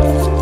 Bye.